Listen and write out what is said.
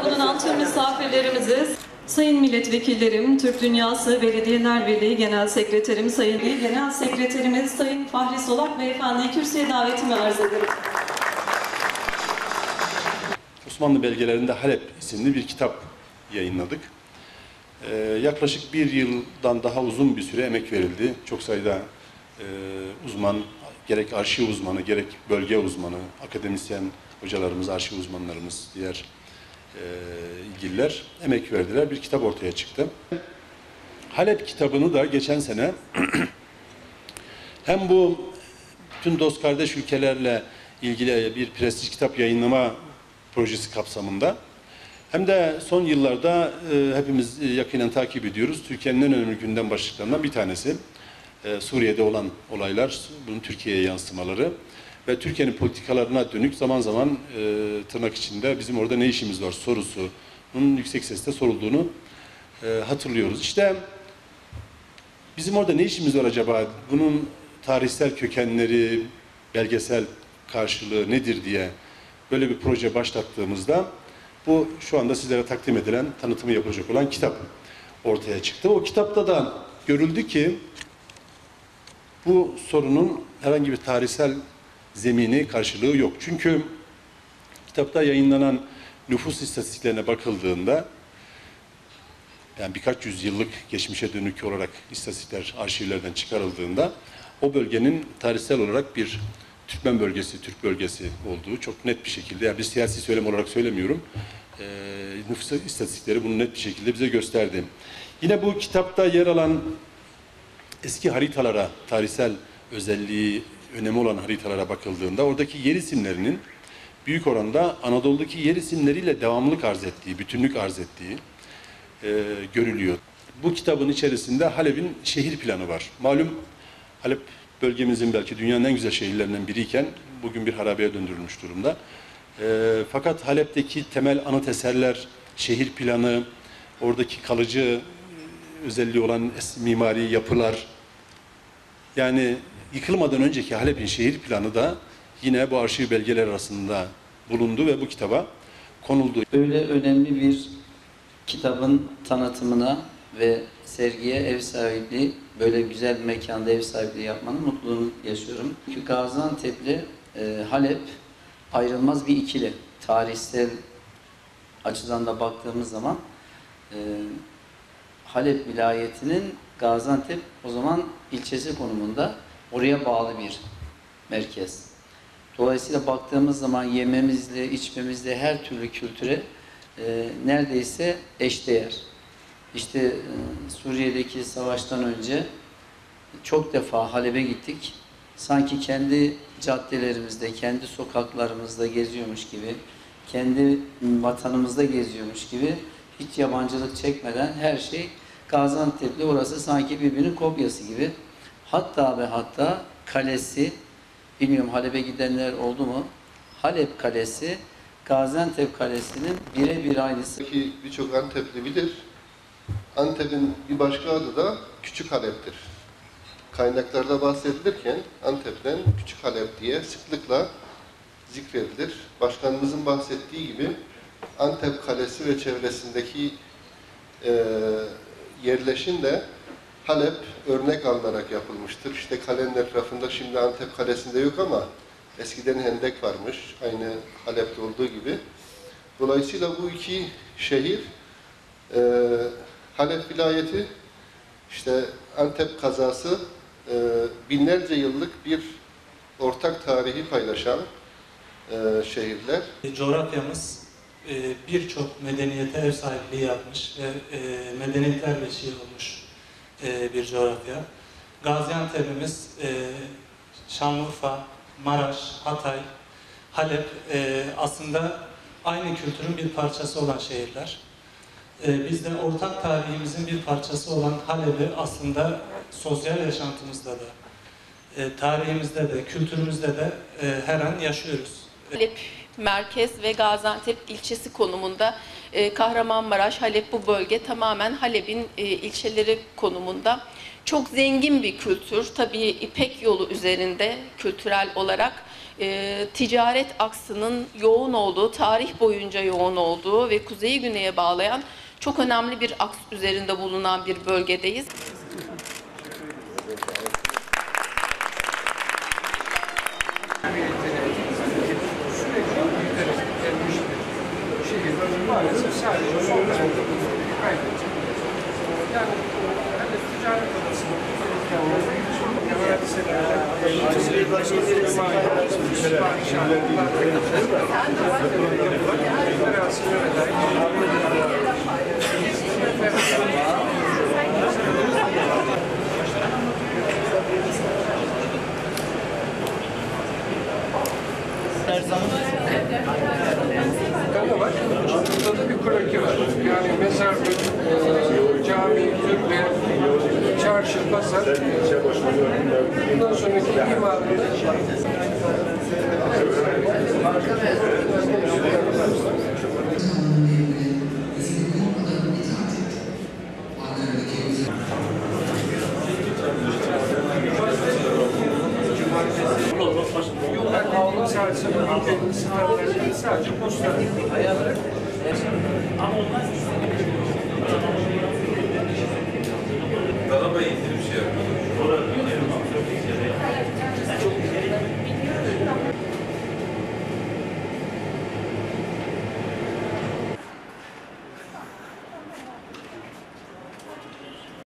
Salonda bulunan tüm misafirlerimizi, Sayın Milletvekillerim, Türk Dünyası Belediyeler Birliği Genel Sekreterim, Sayın İl Genel Sekreterimiz, Sayın Fahri Solak Beyefendi'yi kürsüye davetimi arz ederim. Osmanlı belgelerinde Halep isimli bir kitap yayınladık. Ee, yaklaşık bir yıldan daha uzun bir süre emek verildi. Çok sayıda e, uzman, gerek arşiv uzmanı, gerek bölge uzmanı, akademisyen hocalarımız, arşiv uzmanlarımız, diğer ilgililer emek verdiler. Bir kitap ortaya çıktı. Halep kitabını da geçen sene hem bu bütün dost kardeş ülkelerle ilgili bir prestij kitap yayınlama projesi kapsamında hem de son yıllarda e, hepimiz e, yakinen takip ediyoruz. Türkiye'nin en önemli gündem başlıklarından bir tanesi. E, Suriye'de olan olaylar, bunun Türkiye'ye yansımaları ve Türkiye'nin politikalarına dönük zaman zaman e, tırnak içinde bizim orada ne işimiz var sorusunun yüksek sesle sorulduğunu e, hatırlıyoruz. İşte Bizim orada ne işimiz var acaba? Bunun tarihsel kökenleri, belgesel karşılığı nedir diye böyle bir proje başlattığımızda bu şu anda sizlere takdim edilen, tanıtımı yapılacak olan kitap ortaya çıktı. O kitapta da görüldü ki bu sorunun herhangi bir tarihsel zemini, karşılığı yok. Çünkü kitapta yayınlanan nüfus istatistiklerine bakıldığında yani birkaç yüzyıllık geçmişe dönük olarak istatistikler arşivlerden çıkarıldığında o bölgenin tarihsel olarak bir Türkmen bölgesi, Türk bölgesi olduğu çok net bir şekilde, yani bir siyasi söylem olarak söylemiyorum, e, nüfus istatistikleri bunu net bir şekilde bize gösterdi. Yine bu kitapta yer alan eski haritalara, tarihsel özelliği, önemi olan haritalara bakıldığında oradaki yer isimlerinin büyük oranda Anadolu'daki yer isimleriyle devamlılık arz ettiği, bütünlük arz ettiği, e, görülüyor. Bu kitabın içerisinde Halep'in şehir planı var. Malum Halep bölgemizin belki dünyanın en güzel şehirlerinden biriyken bugün bir harabeye döndürülmüş durumda. E, fakat Halep'teki temel anıt eserler, şehir planı, oradaki kalıcı e, özelliği olan mimari yapılar, yani yıkılmadan önceki Halep'in şehir planı da yine bu arşiv belgeler arasında bulundu ve bu kitaba konuldu. Böyle önemli bir kitabın tanıtımına ve sergiye ev sahipliği, böyle güzel bir mekanda ev sahipliği yapmanın mutluluğunu yaşıyorum. Çünkü Gaziantep'le e, Halep ayrılmaz bir ikili. Tarihsel açıdan da baktığımız zaman e, Halep vilayetinin Gaziantep o zaman ilçesi konumunda oraya bağlı bir merkez. Dolayısıyla baktığımız zaman yememizle, içmemizle her türlü kültüre e, neredeyse eşdeğer. İşte e, Suriye'deki savaştan önce çok defa Halep'e gittik. Sanki kendi caddelerimizde, kendi sokaklarımızda geziyormuş gibi, kendi vatanımızda geziyormuş gibi hiç yabancılık çekmeden her şey Gaziantep'li orası sanki birbirinin kopyası gibi. Hatta ve hatta kalesi, bilmiyorum Halep'e gidenler oldu mu? Halep Kalesi, Gaziantep Kalesi'nin birebir aynısı. Ki birçok Antepli bilir. Antep'in bir başka adı da Küçük Halep'tir. Kaynaklarda bahsedilirken Antep'ten Küçük Halep diye sıklıkla zikredilir. Başkanımızın bahsettiği gibi Antep Kalesi ve çevresindeki e, yerleşim de Halep örnek alınarak yapılmıştır. İşte kalenin etrafında şimdi Antep Kalesi'nde yok ama eskiden hendek varmış. Aynı Halep'te olduğu gibi. Dolayısıyla bu iki şehir e, Halep vilayeti işte Antep kazası e, binlerce yıllık bir ortak tarihi paylaşan e, şehirler. Coğrafyamız e, birçok medeniyete ev sahipliği yapmış ve e, medeniyetlerle şiir olmuş e, bir coğrafya. Gaziantep'imiz e, Şanlıurfa, Maraş, Hatay, Halep e, aslında aynı kültürün bir parçası olan şehirler. E, biz de ortak tarihimizin bir parçası olan Halep'i aslında sosyal yaşantımızda da, e, tarihimizde de, kültürümüzde de e, her an yaşıyoruz. Halep merkez ve Gaziantep ilçesi konumunda e, Kahramanmaraş, Halep bu bölge tamamen Halep'in e, ilçeleri konumunda. Çok zengin bir kültür. Tabii İpek yolu üzerinde kültürel olarak e, ticaret aksının yoğun olduğu, tarih boyunca yoğun olduğu ve kuzeyi güneye bağlayan çok önemli bir aks üzerinde bulunan bir bölgedeyiz. maalesef sadece son dönemde kaybetti. Yani hani ticaret odasında Kanı var. Burada da bir kroki var. Yani türbe, çarşı, pazar. Bundan sonraki Yollar havlu sadece ülkenin sadece posta. Daha da sicuramente